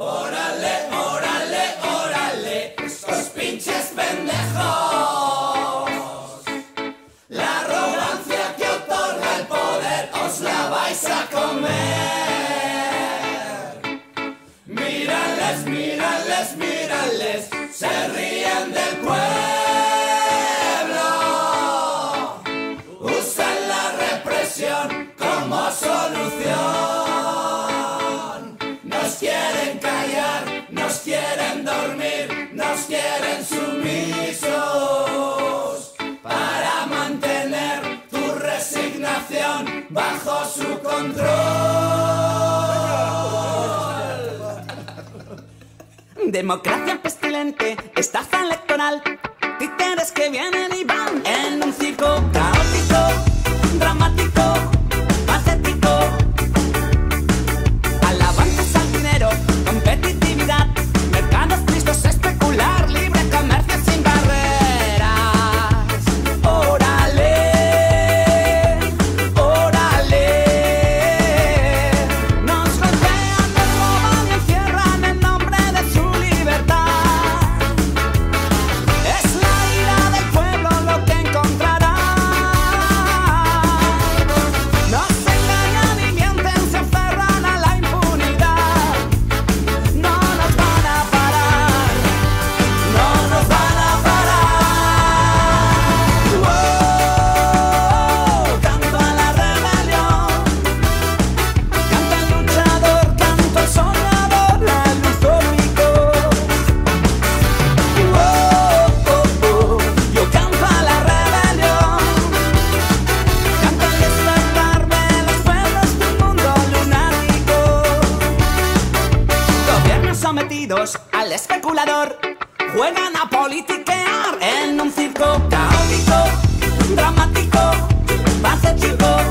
¡Órale, órale, órale! ¡Estos pinches pendejos! La arrogancia que otorga el poder os la vais a comer. Mírales, mírales, mírales, se ríen del pueblo. Usan la represión bajo su control. Democracia pestilente, estafa electoral, títeres que vienen al especulador. Juegan a politiquear en un circo caótico, dramático, base.